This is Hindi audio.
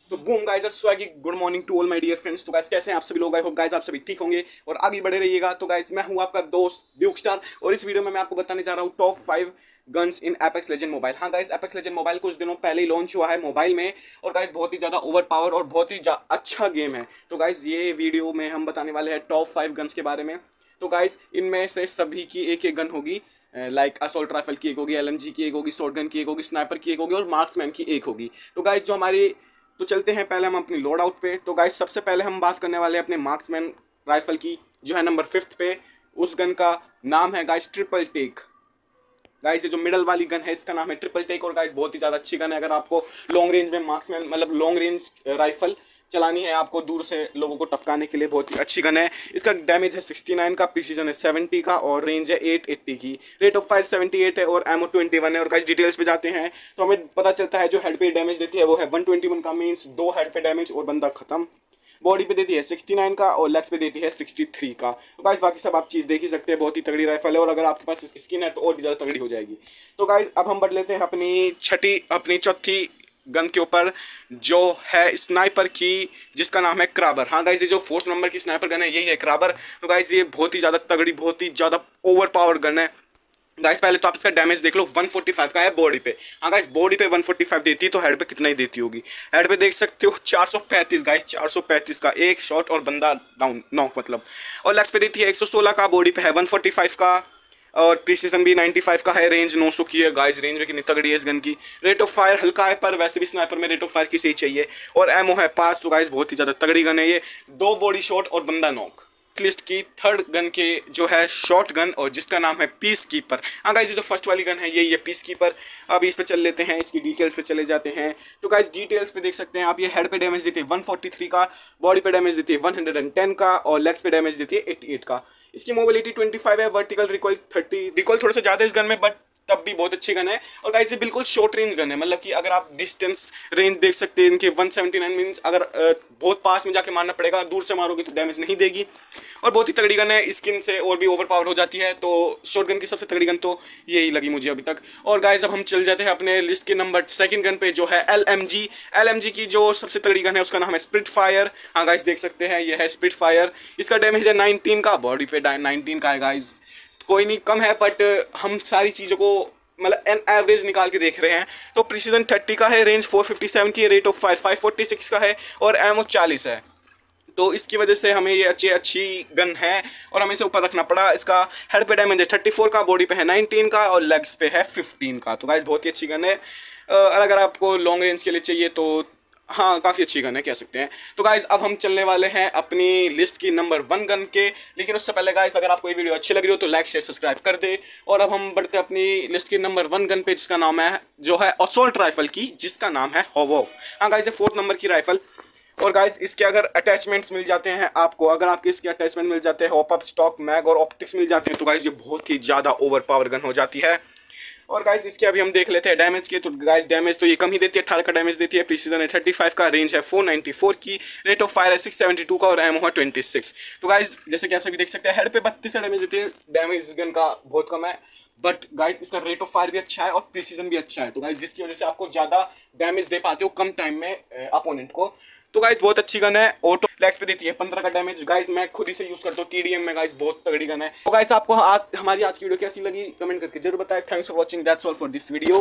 So boom guys swaggy good morning to all my dear friends तो गाइस कैसे हैं आप सभी लोग? आई होप गाइस आप सभी ठीक होंगे और आगे बढ़े रहिएगा। तो गाइस मैं हूँ आपका दोस्त ड्यूक स्टार और इस वीडियो में मैं आपको बताने जा रहा हूँ top five guns in Apex Legend mobile हाँ गाइस एपेक्स लेजेंड मोबाइल कुछ दिनों पहले ही लॉन्च हुआ है मोबाइल में और गाइस बहुत ही ज़्यादा ओवर पावर और बहुत ही अच्छा गेम है। तो गाइस ये वीडियो में हम बताने वाले हैं टॉप फाइव गन्स के बारे में। तो गाइस इनमें से सभी की एक एक गन होगी। लाइक असोल्ट राइफल की एक होगी एलएनजी की एक होगी शॉर्ट गन की एक होगी स्नाइपर की एक होगी और मार्क्समैन की एक होगी। तो गाइज़ जो हमारी तो चलते हैं पहले हम अपनी लोड आउट पे। तो गाइस सबसे पहले हम बात करने वाले अपने मार्क्समैन राइफल की, जो है नंबर फिफ्थ पे। उस गन का नाम है गाइस ट्रिपल टेक गाइस ये जो मिडल वाली गन है, इसका नाम है ट्रिपल टेक और गाइस बहुत ही ज़्यादा अच्छी गन है। अगर आपको लॉन्ग रेंज में मार्क्समैन मतलब लॉन्ग रेंज राइफल चलानी है आपको दूर से लोगों को टपकाने के लिए बहुत ही अच्छी गन है। इसका डैमेज है 69 का प्रीसीजन है 70 का और रेंज है 880 की। रेट ऑफ़ फायर 78 है और एमओ 21 है और गाइस डिटेल्स पे जाते हैं। तो हमें पता चलता है जो हेड पे डैमेज देती है वो है 121 का मीन्स दो हेड पे डैमेज और बंदा खत्म। बॉडी पे देती है 69 का और लेग्स पे देती है 63 का। तो गाइस बाकी सब आप चीज़ देख ही सकते हैं, बहुत ही तगड़ी राइफल है और अगर आपके पास इसकी स्किन है तो और भी ज़्यादा तगड़ी हो जाएगी। तो गाइस अब हम बढ़ लेते हैं अपनी छठी, अपनी चौथी गन के ऊपर जो है स्नाइपर की, जिसका नाम है क्राबर। हाँ गाइज़ ये जो फोर्थ नंबर की स्नाइपर गन है, यही है क्राबर। तो गाइज़ ये बहुत ही ज़्यादा तगड़ी, बहुत ही ज़्यादा ओवर पावर गन है। गाइस पहले तो आप इसका डैमेज देख लो 145 का है बॉडी पे। हाँ गाइस बॉडी पे 145 देती है तो हेड पे कितना ही देती होगी। हेड पे देख सकते हो 435 गाइस 435 का, एक शॉट और बंदा डाउन नॉक मतलब। और लेग्स पे देती है 116 का बॉडी पे है 145 का। और प्रीसीजन भी 95 का है रेंज 900 की है गाइस रेंज में कितनी तगड़ी है इस गन की। रेट ऑफ़ फायर हल्का है, पर वैसे भी स्नाइपर में रेट ऑफ़ फायर किसी चाहिए। और एमओ है, पाँच तो गाइस बहुत ही ज़्यादा तगड़ी गन है ये। दो बॉडी शॉट और बंदा नॉक लिस्ट की थर्ड गन के जो है शॉर्ट गन और जिसका नाम है पीस कीपर हाँ गाइस ये जो फ़र्स्ट वाली गन है यही है पीस कीपर अब इस पे चल लेते हैं, इसकी डिटेल्स पे चले जाते हैं। तो गाइज़ डिटेल्स पे देख सकते हैं आप, ये हेड पे डैमेज देती है 143 का बॉडी पे डैमेज देती है 110 का और लेग्स पे डैमेज देती है 88 का। इसकी मोबिलिटी 25 है वर्टिकल रिकॉल 30 रिकॉल थोड़ा सा ज़्यादा इस गन में बट तब भी बहुत अच्छी गन है। और गाइस ये बिल्कुल शॉर्ट रेंज गन है। मतलब कि अगर आप डिस्टेंस रेंज देख सकते हैं, इनके 179 मीन्स अगर बहुत पास में जाके मारना पड़ेगा, दूर से मारोगे तो डैमेज नहीं देगी। और बहुत ही तगड़ी गन है। स्किन से और भी ओवर पावर हो जाती है। तो शॉर्ट गन की सबसे तगड़ी गन तो यही लगी मुझे अभी तक। और गाइज़ अब हम चल जाते हैं अपने लिस्ट के नंबर सेकेंड गन पे, जो है L M G L M G की जो सबसे तगड़ी गन है, उसका नाम है स्प्रिट फायर हाँ गाइज़ देख सकते हैं, यह है स्प्रिट फायर इसका डैमेज है नाइनटीन का बॉडी पे नाइनटीन का है गाइज़ कोई नहीं, कम है बट हम सारी चीज़ों को मतलब एन एवरेज निकाल के देख रहे हैं। तो प्रिसीजन थर्टी का है रेंज फोर फिफ्टी सेवन की rate of fire five forty six का है, और एम चालीस है। तो इसकी वजह से हमें ये अच्छी अच्छी गन है, और हमें इसे ऊपर रखना पड़ा। इसका हेड पे डैमेज है थर्टी फोर का बॉडी पे है नाइनटीन का, और लेग्स पे है फिफ्टीन का। तो गाइस बहुत ही अच्छी गन है। अगर आपको लॉन्ग रेंज के लिए चाहिए तो हाँ काफ़ी अच्छी गन है, कह सकते हैं। तो गाइज़ अब हम चलने वाले हैं अपनी लिस्ट की नंबर वन गन के। लेकिन उससे पहले गाइज़ अगर आपको ये वीडियो अच्छी लग रही हो तो लाइक शेयर सब्सक्राइब कर दे। और अब हम बढ़ते अपनी लिस्ट की नंबर वन गन पे, जिसका नाम है, जो है असोल्ट राइफल की, जिसका नाम है होवो हाँ गाइज़ ये फोर्थ नंबर की राइफल और गाइज़ इसके अगर अटैचमेंट्स मिल जाते हैं आपको, अगर आपके इसके अटैचमेंट मिल जाते हैं हॉप अप स्टॉक मैग और ऑप्टिक्स मिल जाते हैं तो गाइज़ ये बहुत ही ज़्यादा ओवर पावर गन हो जाती है। और गाइज़ इसके अभी हम देख लेते हैं डैमेज के तो गाइज़ डैमेज तो ये कम ही देती है, अठारह का डैमेज देती है प्रीसीजन है थर्टी फाइव का रेंज है फोर नाइन्टी फोर की रेट ऑफ़ फायर है सिक्स सेवेंटी टू का और एम है ट्वेंटी सिक्स तो गाइज़ जैसे कि आप सभी देख सकते हैं हेड पे बत्तीस का डैमेज देती है डैमेज गन का बहुत कम है बट गाइज़ इसका रेट ऑफ़ फायर भी अच्छा है और प्रीसीजन भी अच्छा है। तो गाइज़ जिसकी वजह से आपको ज़्यादा डैमेज दे पाते हो कम टाइम में अपोनेंट को। तो गाइस बहुत अच्छी गन है ऑटो लेग्स पे देती है, पंद्रह का डैमेज गाइस मैं खुद ही से यूज़ करता हूँ टीडीएम में गाइस बहुत तगड़ी गन है। तो गाइस आपको आज, हमारी आज की वीडियो कैसी लगी? कमेंट करके ज़रूर बताए। Thanks for watching that's all for this video